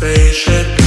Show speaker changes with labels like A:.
A: spaceship